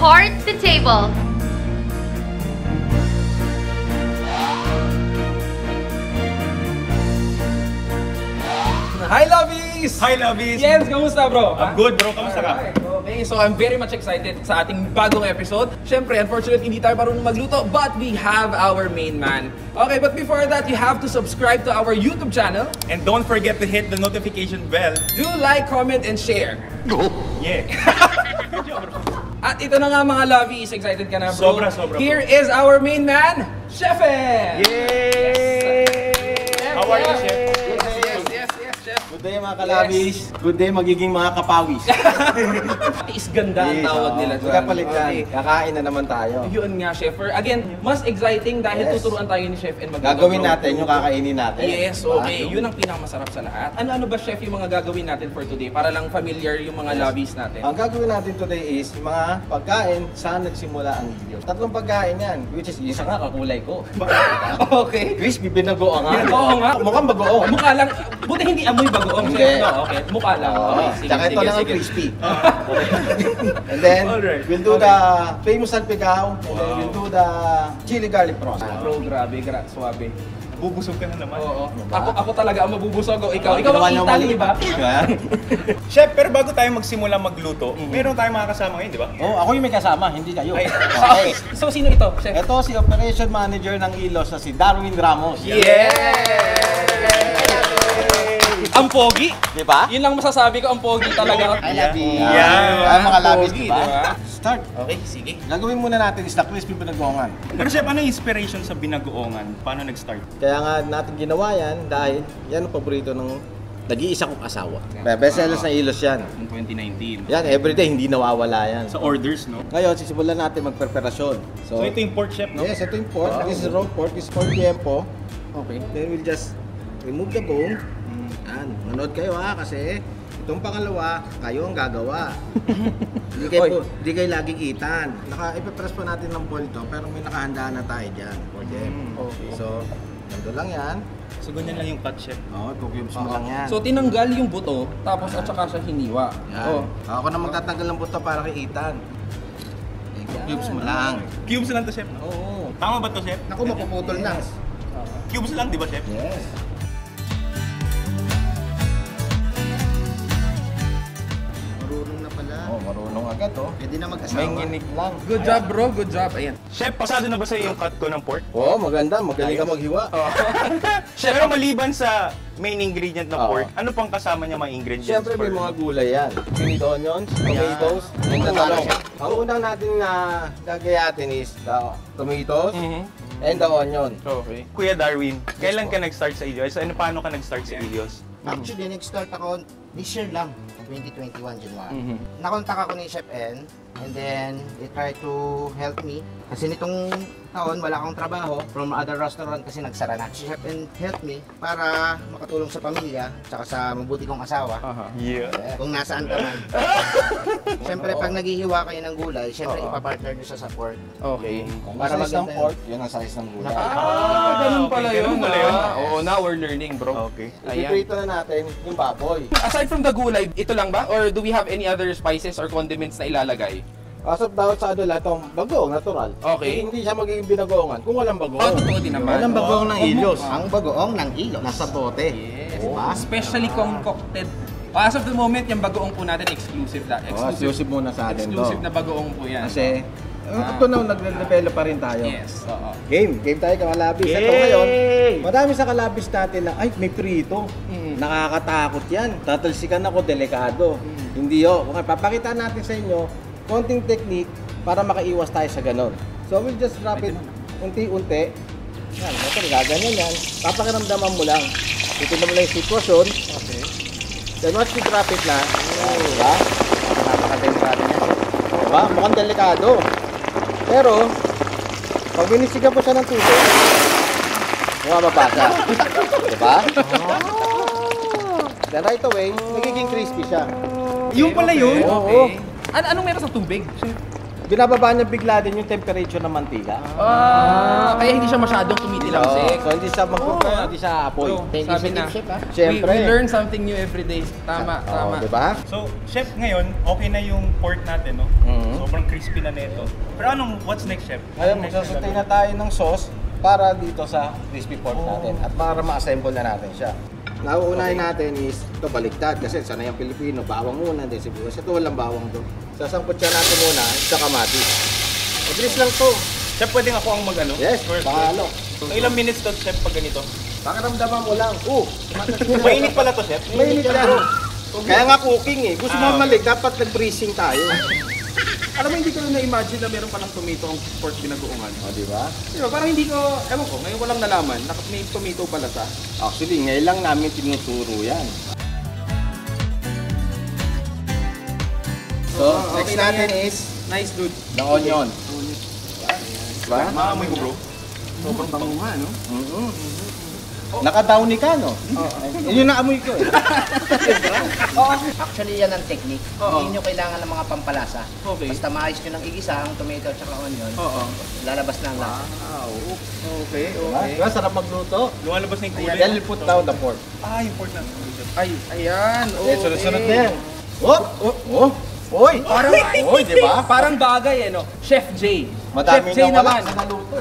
heart to table. Hi, lovies! Hi, Lovies! Jens, kamusta bro? I'm good, bro. Kamusta ka? Alright, Okay, so I'm very much excited sa ating bagong episode. Siyempre, unfortunately, hindi tayo marunong magluto, but we have our main man. Okay, but before that, you have to subscribe to our YouTube channel. And don't forget to hit the notification bell. Do like, comment, and share. Yeah. Good job, bro. At ito na nga mga lovies, excited ka na bro? Sobra, sobra, bro. Here is our main man, Chef! Yay! How are you, Chef? Good day mga kalabis. Good day magiging mga kapawis. Tiis ganda ang tawag nila dyan. Magkapalitan. Okay. Kakain na naman tayo. Yun nga, Chef. For, again, mas exciting dahil Yes. tuturuan tayo ni Chef and mag Gagawin natin yung kakainin natin. Yes, Diba? okay. Yun ang pinakamasarap sa lahat. Ano-ano ba, Chef, yung mga gagawin natin for today? Para lang familiar yung mga lobbies natin. Ang gagawin natin today is yung mga pagkain saan nagsimula ang ilyo. Tatlong pagkain yan, which is isa nga kakulay ko. okay. Crispy binagoong nga. Oo nga. Mukhang bagoong. Mukha lang. Buti hindi amoy bagoong, Hindi. Chef. No, okay. Mukha lang. Okay, sige, Tsaka ito sige, lang ang sige. crispy. and then, Alright. we'll do the famous salpicao. And then we'll do the chili garlic prawns. Bro, grabe, gra suabe. Bubusog ka na naman. Oo. Ako ako talaga ang mabubusog. O, ikaw, ikaw ang mali. di ba? Chef, pero bago tayo magsimula magluto, meron tayong mga kasama ngayon, di ba? Oh, ako yung may kasama, hindi kayo. Ay. Okay. So, sino ito, Chef? Ito si Operation Manager ng Ilos na si Darwin Ramos. Ang pogi. Di ba? Yun lang masasabi ko, ang pogi talaga. I love you. Yeah. Ay, mga labis, di ba? diba? Start. Okay, sige. Gagawin muna natin is the crispy pinagongan. Pero Chef, ano yung inspiration sa binagoongan? Paano nag-start? Kaya nga natin ginawa yan dahil yan ang paborito ng nag-iisa kong asawa. Best sellers ng Ilos yan. Noong 2019. Yan, everyday, hindi nawawala yan. Sa orders, no? Ngayon, sisimulan natin magpreparasyon. So, ito yung pork, Chef, no? Yes, ito yung pork. This is raw pork. This is pork tiempo. Okay. Then we'll just remove the bone. Yan. Manood kayo ha, kasi itong pangalawa, kayo ang gagawa. Hindi kayo, po, hindi kayo lagi kitan. Naka, ipipress pa natin ng bowl to, pero may nakahanda na tayo dyan them. Mm, okay. So, nandun lang yan. So, ganyan lang yung cut, Chef. Oo, oh, cubes mo lang yan. So, tinanggal yung buto, tapos at saka siya hiniwa. yan. Oh. Ako na magtatanggal ng buto para kay Ethan. Cubes mo lang. Cubes lang to, Chef. Oo. Tama ba to, Chef? Naku, mapuputol na. Cubes lang, di ba, Chef? Yes. Marunong na pala. Oh, marunong agad oh. Pwede na mag-asawa. May nginig lang. Good job, bro. Good job. Ayan. Chef, pasado na ba sa'yo yung cut ko ng pork? Oo, oh, maganda. Magaling ka maghiwa. Chef, pero maliban sa main ingredient ng Oo. pork, ano pang kasama niya mga ingredients? Siyempre may mga gulay yan. Sweet onions, tomatoes, and the talong. Ang unang natin na gagayatin is the tomatoes Mhm. and the onion. Okay. Kuya Darwin, kailan ka nag-start sa Ilios? Ano, paano ka nag-start sa Ilios? Actually, nag-start ako this year lang, 2021 January. Mhm. Nakontak ako ni Chef N and then they try to help me. Kasi nitong taon wala akong trabaho from other restaurant kasi nagsara na. Si Chef N helped me para makatulong sa pamilya tsaka sa mabuti kong asawa. Aha. Yeah. Kung nasaan ka man. Siyempre, pag naghihiwa kayo ng gulay, siyempre Oo. ipapartner nyo sa support. Okay. Kung Para size ng pork, yun ang size ng gulay. Ah, ganun okay, pala yun. ganun pala yun. ah. Oo, now we're learning, bro. Okay. Ayan. Ipiprito na natin yung baboy. Aside from the gulay, ito lang ba? Or do we have any other spices or condiments na ilalagay? As of daw sa ano lang itong bagoong, natural. Okay. Hindi siya magiging binagoongan kung walang Oh, bagoong. totoo din naman. Walang bagoong ng ilos. Ang bagoong ng ilos. Nasa bote. Yes. Diba? Specially concocted. Oh, as of the moment, yung bagoong po natin, exclusive na. Oh, exclusive muna sa atin to. Exclusive na bagoong po yan. Kasi, Ah. ito na, nagde-develop pa rin tayo. Yes. Oo. Game, game tayo kalabis. Ito Yay! ngayon, marami sa kalabis natin na, ay, may prito. Mm. Nakakatakot yan. Tatalsikan ako, delikado. Mm. Hindi yo. Okay, papakita natin sa inyo, konting technique para makaiwas tayo sa ganon. So, we'll just drop it unti-unti. Yan, ito, gaganyan yan. Papakiramdaman mo lang. Titignan mo lang yung sitwasyon. Okay. Then once you drop it na, diba? Napaka-delikado niya. Diba? Mukhang delikado. Pero, pag binisigan po siya ng tubig, bumababasa. Diba? Then right away, nagiging crispy siya. Yung pala yun? Oo. Okay. An anong meron sa tubig? Binababa niya bigla din yung temperature ng mantika. Ah, kaya hindi siya masyadong tumitilawsik. So, hindi siya mag Oo. hindi siya apoy. Thank you sabi sa na. tip, chef. We, Siyempre. we learn something new every day. Tama, Oo, tama. di ba? So, chef, ngayon, okay na yung pork natin, no? Mhm. Sobrang crispy na nito. Pero anong, what's next, chef? Ngayon, Anong next na tayo ng sauce para dito sa crispy pork natin at para ma-assemble na natin siya. Nauunahin natin is ito baliktad kasi sanay ang Pilipino, bawang muna, then sibuyas. Ito walang bawang to. Sasangkot siya natin muna sa kamatis. Mabilis lang to. Chef, pwedeng ako ang mag-ano? Yes, First. So, ilang minutes to, chef, pag ganito? Pakiramdaman mo lang. Oh, Mainit pala to, chef? mainit yan. Kaya nga cooking eh. Gusto Ah, mo malik, dapat nag-freezing tayo. Alam mo, hindi ko na na-imagine na meron palang tomato ang pork binagoongan. O, di ba? Di ba? Parang hindi ko, ewan ko, ngayon ko lang nalaman, na may tomato pala sa. Actually, ngayon lang namin tinuturo yan. So, Oh, next okay lang natin yan. is Nice, dude. the onion. Diba? Maamoy ko, bro. Sobrang bango nga, no? Mm-hmm. Naka-downy ka, no? Yun yung naamoy ko eh. Actually, yan ang technique. Oo. Hindi nyo kailangan ng mga pampalasa. Okay. Basta maayos nyo ng igisa, ang tomato at saka onion, Oo. lalabas na ang lasa. Wow. Okay, Diba? okay. Diba? Sarap magluto. Lumalabas na yung kulay. Then you put down the pork. Ah, yung pork na. Ay, ayan. Eh, Okay. sunod-sunod na yan. Oh! Oh! Oh! Oy! Parang, Oy, di ba? parang bagay eh, no? Chef J. Madami Chef na wala naman. sa naluto.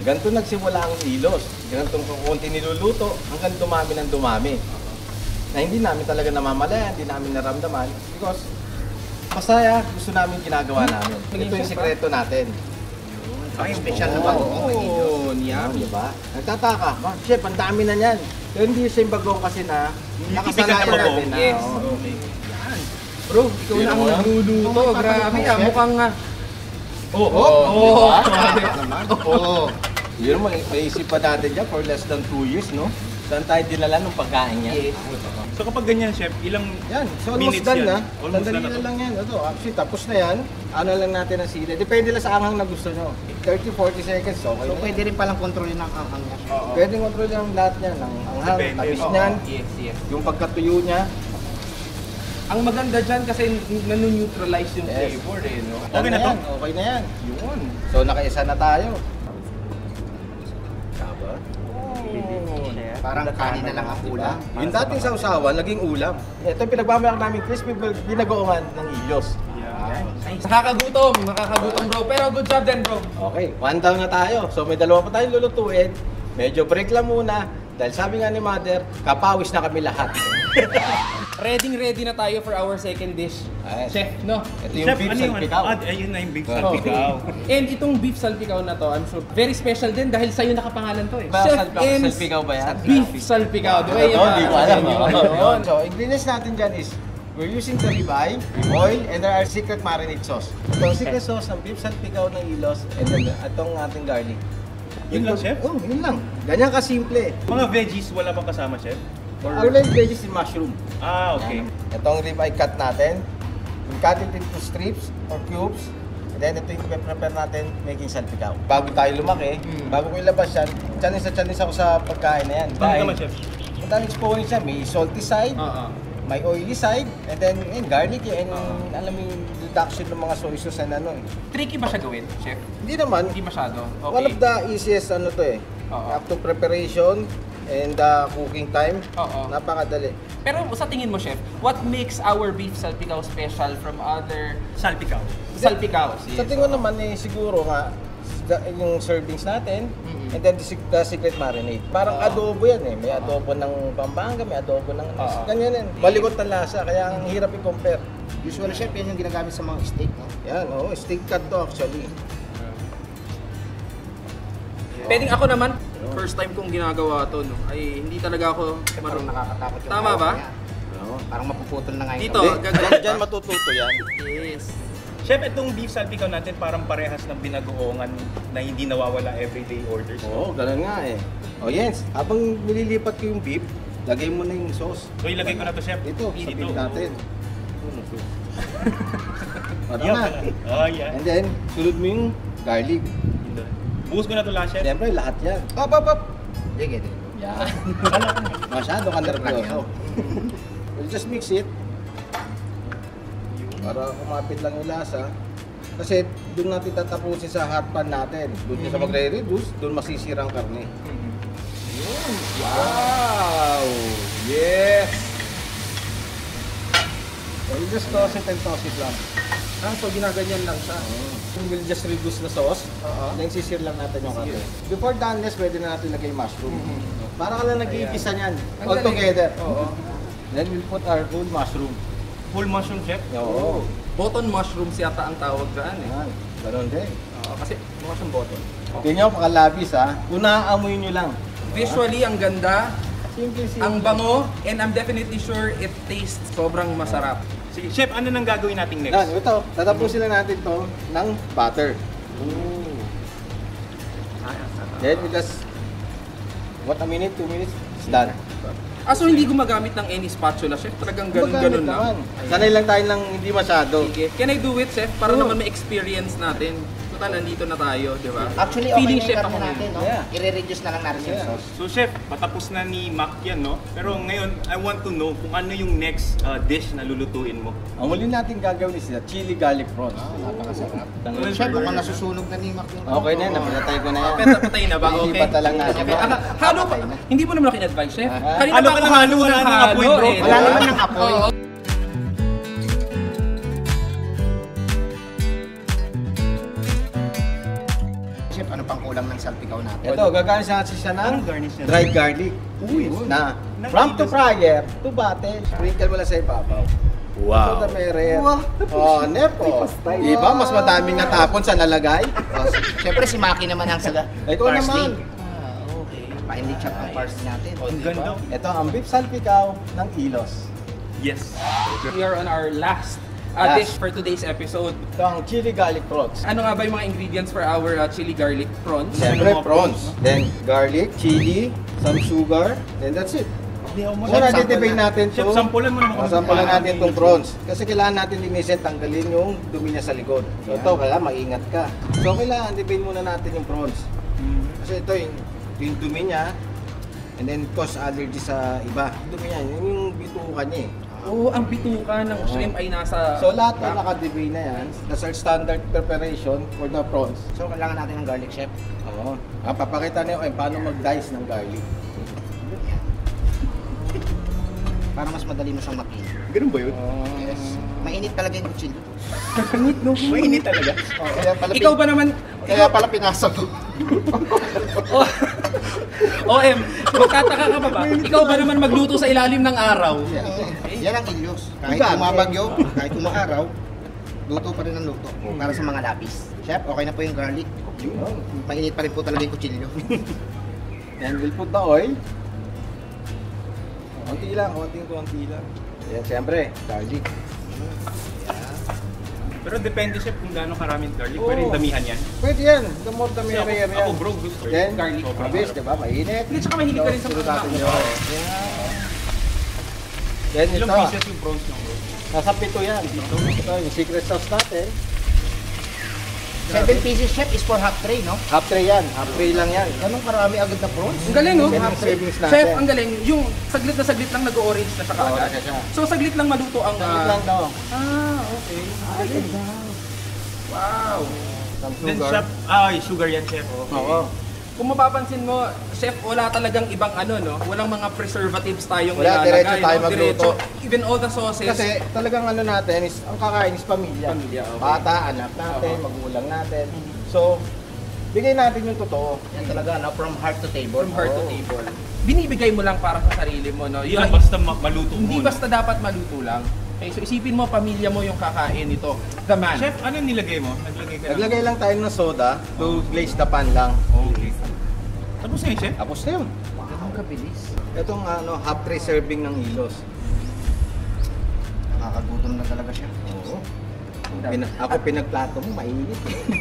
Ganito nagsimula ang ilos. Ganito kung konti niluluto hanggang dumami ng dumami. Na hindi namin talaga namamalayan, hindi namin naramdaman because masaya gusto namin ginagawa namin. Ito yung sikreto natin. Ang special na bago. Oh, Yan, yummy. di ba? Nagtataka, ba? Chef, ang dami na niyan. Pero hindi siya yung bagong kasi na na nakasanayan bagong. natin na. Yes. oo. Bro, ikaw na ang nagluluto. Grabe ah, mukhang nga. Oo, Oo. oh, Oo. Oo. Yun naman, maisip pa natin dyan for less than 2 years, no? Saan tayo dinala ng pagkain niya? Yes. So, kapag ganyan, chef, ilang Yan, so almost Minutes done yan. na. Almost Sandali done na lang yan. Ito, actually, tapos na yan. Ano lang natin ang sili. Depende lang sa anghang na gusto nyo. 30, 40 seconds, okay So, na pwede rin palang kontrolin ng anghang niya. yan. Pwede control yung lahat niyan. Ang anghang, Depende. tamis Oo. niyan, Yes, yes. yung pagkatuyo niya. Ang maganda dyan kasi nanu-neutralize yung Yes. flavor eh, no? Okay na to? yan, Okay na yan. Yun. So, nakaisa na tayo. Tama. Parang kanin na lang ang ulam. Yung dating sa usawan, naging ulam. Ito yung pinagmamalak namin crispy binagoongan ng. Yeah. Nice. Nakakagutom, nakakagutom bro. Pero good job din bro. Okay, one down na tayo. So may dalawa pa tayong lulutuin. Medyo break lang muna. Dahil sabi nga ni mother, kapawis na kami lahat. Ready ready na tayo for our second dish. Yes. Chef, no? Ito yung Chef, beef ano salpikaw. Ah, ayun na yung beef Oh. salpikaw. And itong beef salpikaw na to, I'm sure very special din dahil sa'yo nakapangalan to eh. Ba, Chef salpikaw, Ems salpikaw ba yan? Beef salpikaw. Di ba? Ito, Yung di ko alam. Yun, yun. So, ingredients natin dyan is We're using the ribeye, oil, and there are secret marinade sauce. Ito, secret sauce ng beef salpikaw ng ilos, and then itong ating garlic. Yun lang, chef? Oh, yun lang. Ganyan kasimple. Mga veggies, wala bang kasama, chef? Our line veggies is mushroom. Ah, okay. Itong ribeye cut natin. We cut it into strips or cubes. And then ito yung prepare natin making salpikaw. Bago tayo lumaki, Mm. bago ko ilabas yan, challenge sa challenge ako sa pagkain na yan. Bakit naman, chef? Madaming exponent siya. May salty side, Oo. may oily side, and then yun, garlic and alam mo yung reduction ng mga soy sauce and ano eh. Tricky ba siya gawin, chef? Hindi naman, Hindi masyado. Okay. one of the easiest ano to eh. Oo. Up to preparation and the cooking time, Oo. napakadali. Pero sa tingin mo, chef, what makes our beef salpikaw special from other Salpikaw. salpikaws? Sa tingin ko naman eh, siguro nga, the- yung servings natin, and then the, sec- the secret marinade. Parang adobo yan eh. May adobo ng Pampanga, may adobo ng... Oo. Ganyan yan. Malikot na lasa, kaya ang hirap i-compare. Usually, chef, yan yung ginagamit sa mga steak. No? Yan, oh, steak cut to actually. Pwedeng ako naman, first time kong ginagawa to, no, ay hindi talaga ako marunong. nakakatakot yung Tama ba? niya. Parang mapuputol na nga yung Dito, ba? dyan matututo yan. Yes. Chef, itong beef salpikaw natin parang parehas ng binagoongan na hindi nawawala everyday orders. Oo, ganun nga eh. O yes, habang nililipat ko yung beef, lagay mo na yung sauce. So, ilagay ko na to, chef. Ito, sa Dito. beef natin. Ano, tama. pala. Oh, yeah. And then, sunod mo yung garlic. Buhos ko na to lahat, chef. Siyempre, lahat yan. Up, up, up! Sige, sige. Yan. Masyado ka nervyoso. We'll just mix it. Para kumapit lang yung lasa. Kasi doon natin tatapusin sa hot pan natin. Doon mm sa magre-reduce, doon masisira ang karne. Wow! Yes! So you just toss it and toss it lang. Ah, so ginaganyan lang siya. We'll just reduce the sauce. Oo. Then sisir lang natin yung karne. Before done this, pwede na natin lagay mushroom. Para ka lang nag-iigisa niyan. All together. Oo. Then we'll put our whole mushroom. Full mushroom, chef? Oo. Button mushrooms yata ang tawag dyan eh. Yan. Ganon din. Oo, kasi mukha siyang button. Tingnan nyo, pakalabis ha. Kung naaamoy nyo lang. Visually, ang ganda, Simple, simple. ang bango, and I'm definitely sure it tastes sobrang masarap. Sige, chef, ano nang gagawin nating next? Yan, ito. Tatapusin lang natin to ng butter. Then we just, what a minute, two minutes, it's done. Ah, so hindi gumagamit ng any spatula, chef? Talagang ganun-ganun lang? Sanay lang tayo ng hindi masyado. Sige. Can I do it, chef? Para Oo. naman ma-experience natin. Total, nandito na tayo, di ba? Actually, okay Feeling na chef yung ngayon. natin, no? Yeah. I-reduce na lang natin yung Yeah. sauce. So chef, patapos na ni Mac yan, no? Pero ngayon, I want to know kung ano yung next uh, dish na lulutuin mo. Ang huli natin gagawin is the chili garlic prawns. Napakasarap. Tanggal. Chef, mukhang nasusunog na ni Mac yung Okay na yan, napatay ko na yan. Peta patay na ba? Okay. Na lang natin. Ah, halo na. Hindi mo naman ako in-advise, chef. Ah. Halo pa ka ng halo, wala ng apoy, bro. Wala naman ng apoy. Kulang ng salpikaw natin? Ito, gagawin sa natin siya ng garnish dried garlic. Na, from to fryer to bate, sprinkle mo lang sa ibabaw. So the mere. Oh, nepo. Iba, mas madaming natapon sa nalagay. Oh, Siyempre si Maki naman ang saga. Ikaw naman. Ah, okay. Finely chop ang parsley natin. Ang ganda. Ito ang beef salpikaw ng Ilos. Yes. We are on our last uh, dish for today's episode. Ito ang chili garlic prawns. Ano nga ba yung mga ingredients for our uh, chili garlic prawns? Siyempre, prawns. prawns, Then, garlic, chili, some sugar, then that's it. Muna Chef, titipay sample natin Chef, to. sampulan mo naman Oh, sampulan paano natin itong prawns. Kasi kailangan natin linisin, tanggalin yung dumi niya sa likod. So ito, kailangan maingat ka. So kailangan tipin muna natin yung prawns. Mm. Kasi ito yung, yung dumi niya, and then cause allergy sa iba. Dumi niya, yun yung bitukan niya eh. Oo, ang bituka ng shrimp ay nasa... So lahat na nakadibay na yan, that's our standard preparation for the prawns. So kailangan natin ng garlic, chef. Oo. Ah, papakita niyo eh, paano mag-dice ng garlic. Para mas madali mo siyang mapili. Ganun ba yun? Yes. Mainit talaga yung kutsilyo. Mainit talaga. Oh, kaya pala, Ikaw ba naman... Kaya pala pinasa ko. Oh, OM, magtataka ka ba ba? Ikaw ba naman magluto sa ilalim ng araw? Yan ang ilyos. Kahit Iba, umabagyo, kahit umaaraw, luto pa rin ang luto. Para sa mga lapis. Chef, okay na po yung garlic. Mainit pa rin po talaga yung kutsilyo. Then we'll put the oil. Konti lang, konting konti lang. Yan, siyempre, garlic. Pero depende chef kung gaano karaming garlic. Oo. Pwede damihan yan. Pwede yan. The more the merrier ako, yan. ako bro, gusto ko. Then, garlic. mabilis, di ba? Mainit. Hindi, tsaka mahilig ka rin sa mga natin tao. yung oil. Then Ilang ito, pieces yung prawns nyo bro? nasa pito yan. Ito, ito yung secret sauce natin. 7 pieces, chef, is for half tray, no? Half tray yan. Half tray lang yan. Ganun karami agad na prawns. Ang galing, oh. Yan ang savings natin. Chef, ang galing. Yung saglit na saglit lang nag-orange na siya Oo, kaagad. siya siya. So, saglit lang maluto ang... Saglit ah, lang to. Ah, okay. Galing. Wow. Some Then sugar. chef, ay, sugar yan chef. Oo. Kung mapapansin mo, chef, wala talagang ibang ano, no? Walang mga preservatives tayong Wala, nilalagay, diretso tayo no? magluto. Diretso. Even all the sauces. Kasi talagang ano natin is, ang kakain is pamilya. Pamilya, okay. Bata, anak natin, magulang natin. So, bigay natin yung totoo. Yan talaga, no? From heart to table. from heart to Oo. table. Binibigay mo lang para sa sarili mo, no? Hindi Yun lang ang- basta ma- maluto mo. Hindi no? basta dapat maluto lang. Okay, so isipin mo, pamilya mo yung kakain nito. The man. Chef, ano nilagay mo? Naglagay ka Naglagay lang tayo ng soda to glaze the pan lang. Okay. Tapos na yun, chef? Tapos na yun. Ang kabilis. Itong ano, half tray serving ng ilos. Nakakagutom na talaga siya. Oo. Pina- ako pinagplato mo, mainit.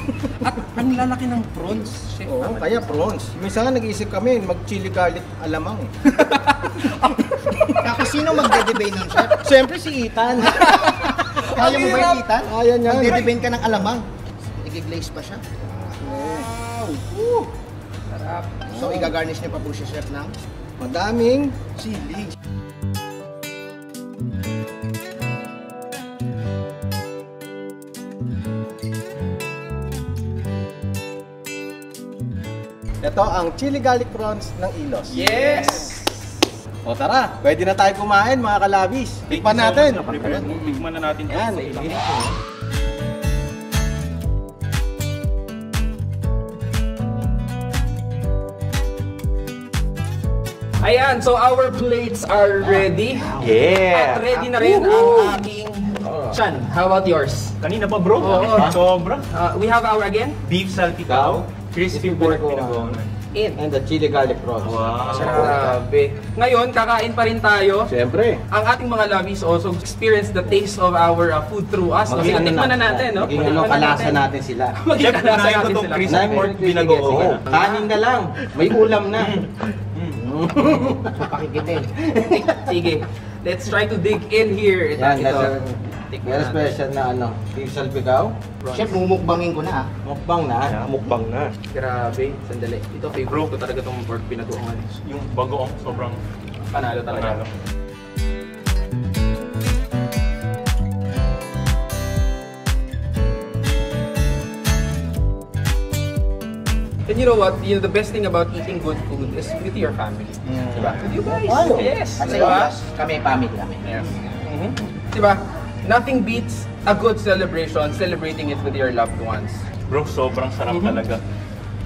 At ang lalaki ng prawns, chef. Oo, kaya prawns. Minsan nga nag-iisip kami, mag-chili garlic alamang eh. Sino magde-debate nun, chef? Siyempre si Ethan. Kaya mo ba yung Ethan? Kaya niya. Magde-debate ka ng alamang. Nag-glaze pa siya. Wow! Sarap. So, i-garnish niya pa po siya, chef, ng madaming chili. Ito ang chili garlic prawns ng Ilos. Yes! O tara, pwede na tayo kumain mga kalabis. Tikpan natin. Tikman na natin. Yan. Ayan, so our plates are ready. Yeah! At ready na rin ang aking chan. How about yours? Kanina pa bro. Oo. Sobra. Uh, we have our again? Beef salpicao. Crispy pork Pinagawa. In. And the chili garlic prawns. Wow. Grabe. Ngayon, kakain pa rin tayo. Siyempre. Ang ating mga lovies also experience the taste of our uh, food through us. Kasi tikman na natin, no? Maging ano, kalasa natin sila. Maging kalasa natin sila. crispy pork. Oo. Kanin na lang. May ulam na. Pakikitin. Sige. Let's try to dig in here. Ito, Yan, ito. Tikman Very natin. special na ano, beef salpicao. Chef, mumukbangin ko na ah. Mukbang na. Mukbang na. Grabe. Sandali. Ito, favorite ko talaga itong pork pinatuangan. Yung bagoong sobrang Panalo talaga. panalo. And you know what? You know, the best thing about eating good food is with your family. Diba? With you guys. Tayo. Yes. Diba? kami, family kami. Yes. Mhm. Diba? Nothing beats a good celebration, celebrating it with your loved ones. Bro, sobrang sarap talaga.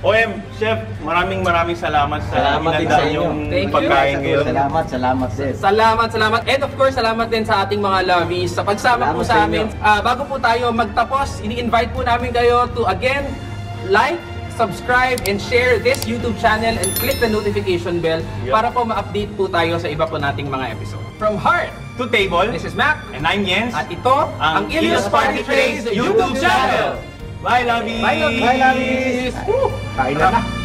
OM, Chef, maraming maraming salamat sa Salamat din inanda sa inyo. yung Thank you. pagkain ngayon. Salamat, salamat din. Salamat, salamat. And of course, salamat din sa ating mga lovies sa pagsama po Salamat sa sa amin. Ah, bago po tayo magtapos, ini-invite po namin kayo to again like, subscribe, and share this YouTube channel and click the notification bell Yep. para po ma-update po tayo sa iba po nating mga episode. From Heart, To table, this is Mac. and I'm Jens. At ito, ang, Ilios Party Trays YouTube channel. Bye, Lovey! Bye, lovies! Bye, lovies! Kain na na.